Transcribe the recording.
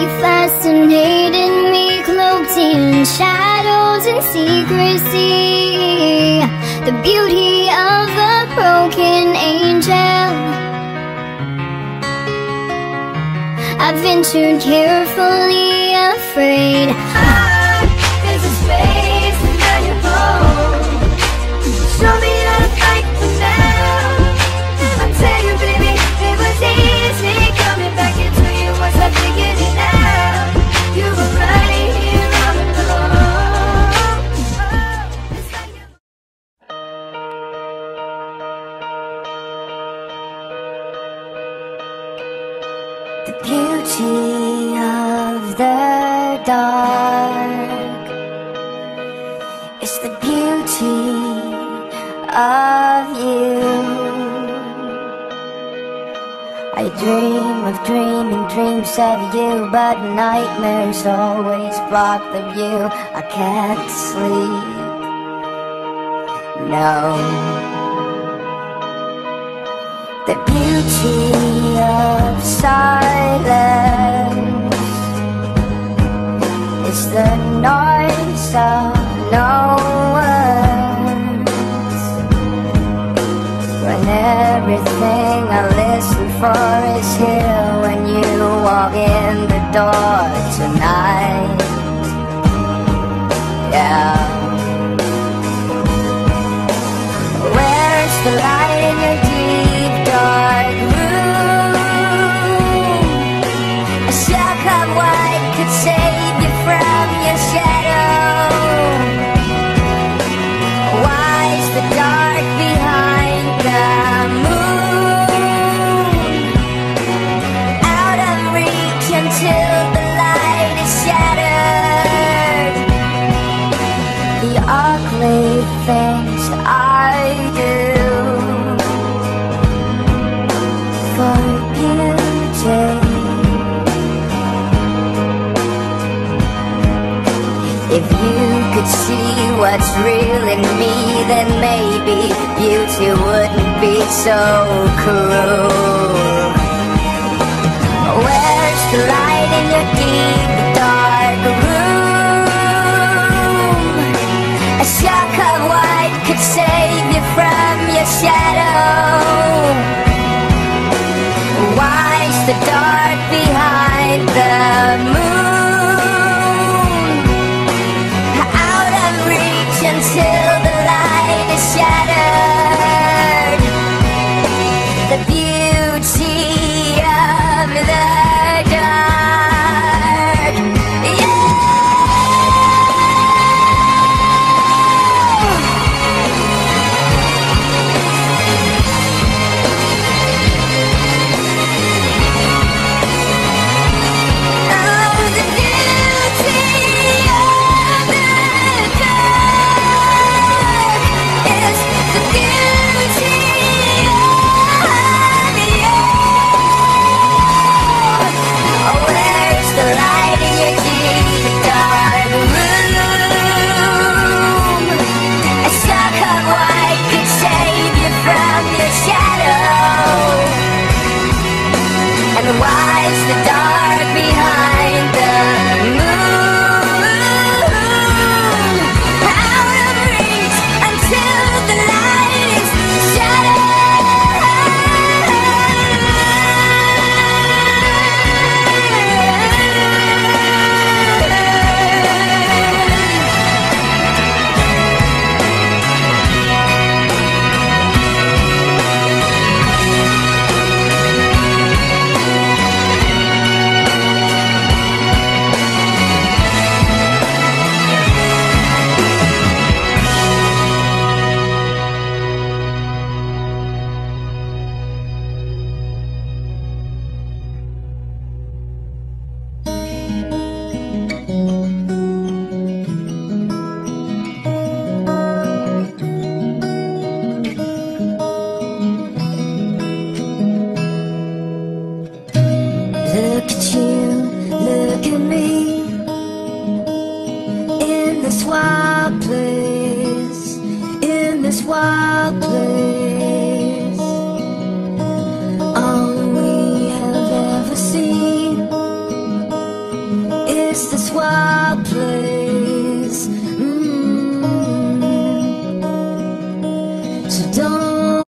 You fascinated me, cloaked in shadows and secrecy. The beauty of a broken angel. I ventured carefully, afraid. The dark is the beauty of you. I dream of dreaming dreams of you, but nightmares always block the view. I can't sleep. No. The beauty of silence is the noise of no words. When everything I listen for is here when you walk in the door tonight. Things I do for beauty. If you could see what's real in me, then maybe beauty wouldn't be so cruel. this wild place, in this wild place, all we have ever seen is this wild.